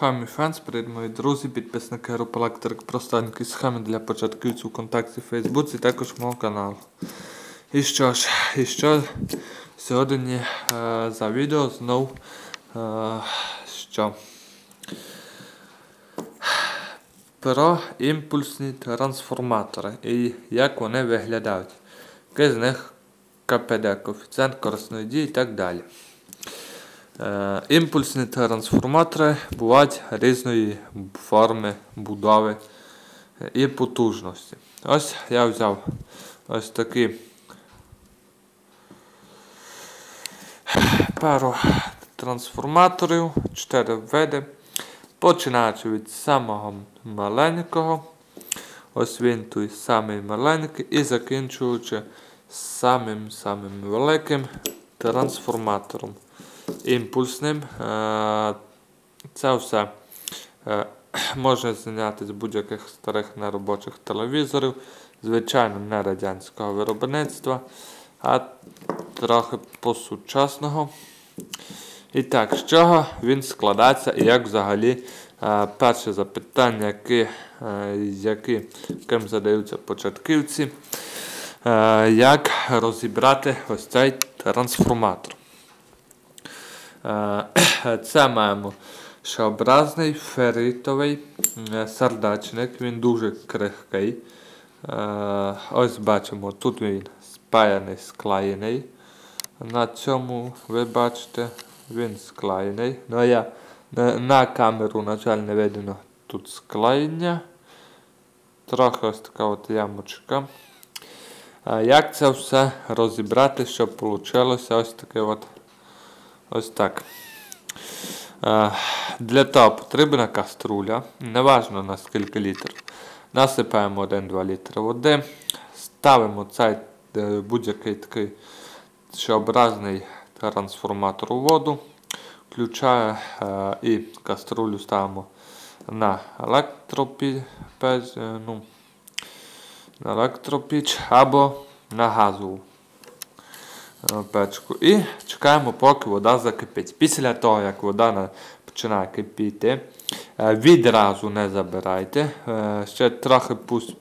Хамі Фенс, привіт мої друзі, підписники групи Електрик простенькі схеми для початківців ВКонтакті, Фейсбуці, також мого каналу. І що ж, і що сьогодні е, за відео знов е, що? Про імпульсні трансформатори і як вони виглядають. Який з них КПД, коефіцієнт корисної дії і так далі. Е, імпульсні трансформатори бувають різної форми, будови і потужності. Ось я взяв ось такі пару трансформаторів, 4 види. Починаючи від самого маленького, ось він той самий маленький, і закінчуючи самим самим великим трансформатором імпульсним. Е, це все е, може зняти з будь-яких старих неробочих телевізорів, звичайно, не радянського виробництва, а трохи посучасного. І так, з чого він складається і як взагалі е, перше запитання, які, які, яким задаються початківці, як розібрати ось цей трансформатор. Е, це маємо шообразний ферритовий е, сердечник, він дуже крихкий. Е, ось бачимо, тут він спаяний, склеєний. На цьому ви бачите, він склеєний. Ну, я на камеру, на жаль, не видно тут склеєння. Трохи ось така от ямочка. Як це все розібрати, щоб вийшло ось таке от Ось так. Для того потрібна каструля. Неважно на скільки літрів. Насипаємо 1-2 літри води. Ставимо цей е, будь-який такий шообразний трансформатор у воду. Включаю е, і каструлю ставимо е, ну, на електропіч або на газову. Е, печку. І чекаємо, поки вода закипить. Після того, як вода починає кипіти, е, відразу не забирайте. Е, ще трохи пусть,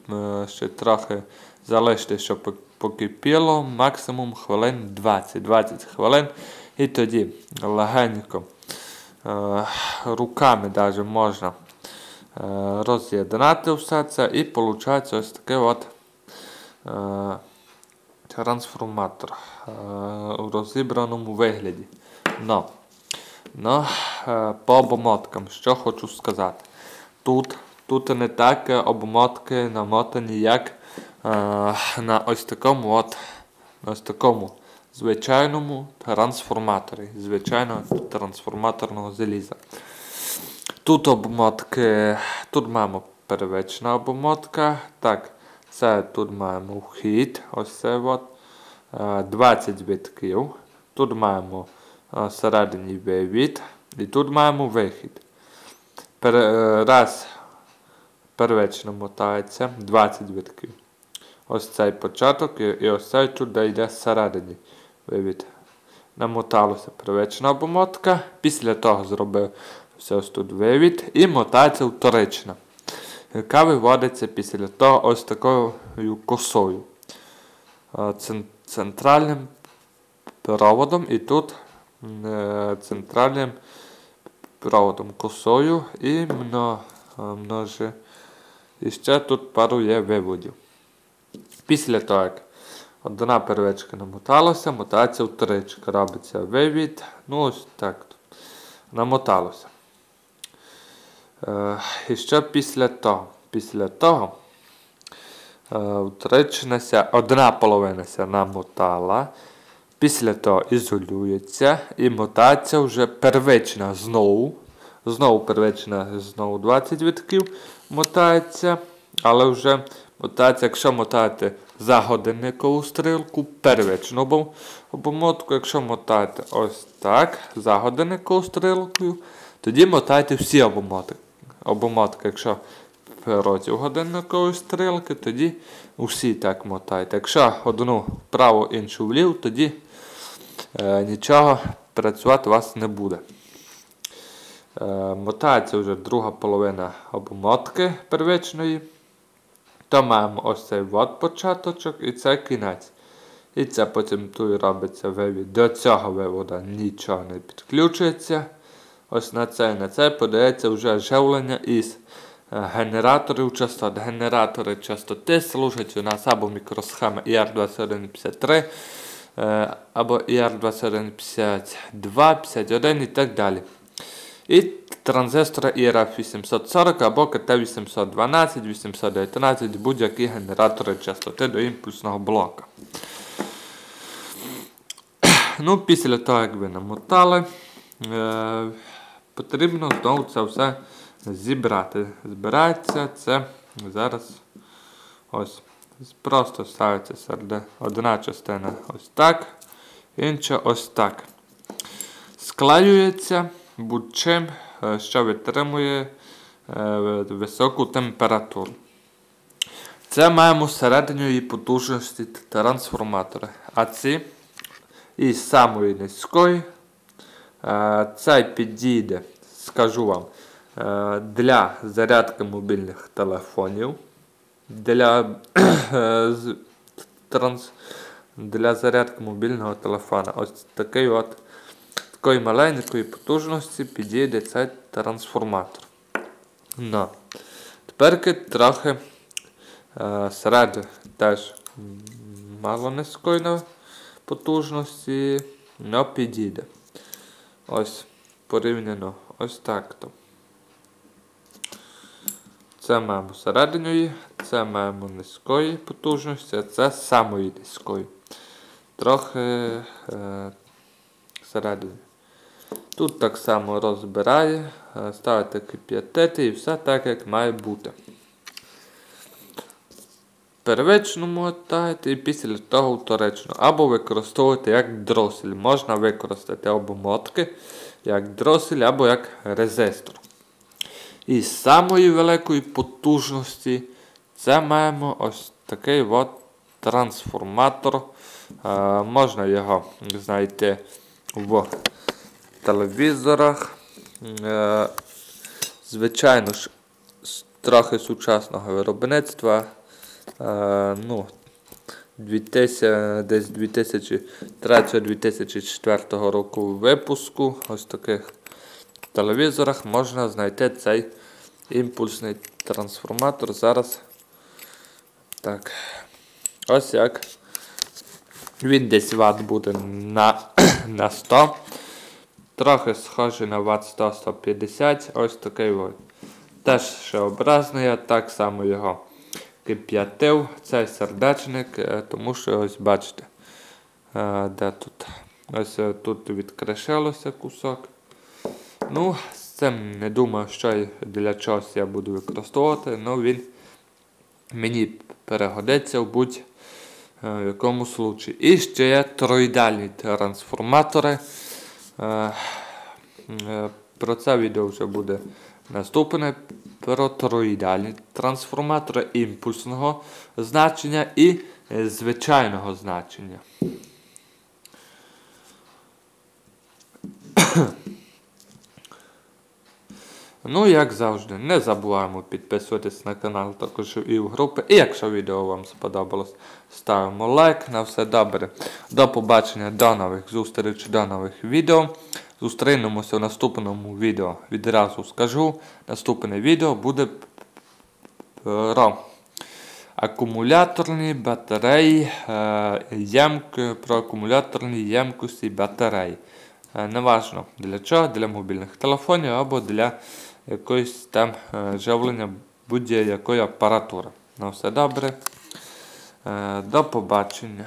ще трохи залиште, щоб покипіло, максимум хвилин 20-20 хвилин. І тоді легенько руками навіть можна роз'єднати все це і виходить ось таке от трансформатор е, у розібраному вигляді. Но, но е, По обмоткам, що хочу сказати. Тут тут не так обмотки намотані, як е, на ось такому от, на ось такому звичайному трансформаторі, звичайного трансформаторного заліза. Тут обмотки, тут маємо первична обмотка. так, це тут маємо вхід, ось це от, 20 витків. Тут маємо середній вивід і тут маємо вихід. Е, раз первично мотається 20 витків. Ось цей початок і ось цей тут де йде середній вивід. Намоталося первична обмотка. Після того зробив ось тут вивід і мотається вторична яка виводиться після того ось такою косою. Центральним проводом і тут е, центральним проводом косою і множе. І ще тут пару є виводів. Після того, як одна первичка намоталася, мотається вторичка. Робиться вивід. Ну ось так. Намоталося. Е, і що після того? Після того е, одна половина ся намотала. Після того ізолюється і мотається вже первична знову. Знову первична знову 20 витків мотається. Але вже мотається, якщо мотати за годинникову стрілку, первичну обмотку, якщо мотаєте ось так, за годинникову стрілкою, тоді мотайте всі обмотки обмотка, якщо проти годинникової стрілки, тоді усі так мотайте. Якщо одну вправо, іншу вліво, тоді е, нічого працювати у вас не буде. Е, мотається вже друга половина обмотки первичної. То маємо ось цей от початочок і це кінець. І це потім тут робиться вивід. До цього виводу нічого не підключується. Ось на це на це подається вже живлення із е, генераторів частот. Генератори частоти служать у нас або мікросхема IR2153, е, або IR2152, 51 і так далі. І транзистори IRF 840 або КТ812, 819, будь-які генератори частоти до імпульсного блока. Ну, Після того, як ви намотали, е, потрібно знову це все зібрати. Збирається це зараз ось. Просто ставиться серед одна частина ось так, інша ось так. Склеюється будь-чим, е, що витримує е, високу температуру. Це маємо середньої потужності трансформатора. А ці із самої низької. Е, цей підійде, скажу вам, для зарядки мобільних телефонів. Для транс, для зарядки мобільного телефона. Ось такий от такої маленької потужності підійде цей трансформатор. No. Тепер трохи е, серед теж мало низької потужності, але підійде. Ось порівняно ось так-то. Це маємо середньої, це маємо низької потужності, а це самої низької. Трохи е, середини. Тут так само розбирає, е, ставите кип'ятити і все так, як має бути. Первично мотаєте і після того вторично. Або використовуєте як дросель. Можна використати обмотки як дросель або як резистор. І з самої великої потужності це маємо ось такий от трансформатор. Е, можна його знайти в телевізорах. Е, звичайно ж, трохи сучасного виробництва. Ну, десь 2003-2004 року випуску ось таких телевізорах можна знайти цей імпульсний трансформатор. Зараз так, ось як він десь ватт буде на, на 100. Трохи схожий на Watt 100-150, ось такий ось. Теж шеобразний, так само його кип'ятив, цей сердечник, е, тому що ось бачите, е, де тут ось е, тут відкрешилося кусок. Ну, З цим не думаю, що для чогось я буду використовувати, але ну, він мені перегодиться в будь-якому случаї. І ще є троїдальні трансформатори. Про це відео вже буде наступне про тороїдальні трансформатори імпульсного значення і е, звичайного значення. Ну, як завжди, не забуваємо підписуватись на канал, також і в групи. І якщо відео вам сподобалось, ставимо лайк. На все добре. До побачення, до нових зустріч, до нових відео. Зустрінемося в наступному відео. Відразу скажу. Наступне відео буде про акумуляторні батареї, е, ємки, про акумуляторні ємкості батарей. Е, неважно для чого, для мобільних телефонів або для якоїсь там е, живлення будь-якої апаратури. На все добре. До побачення.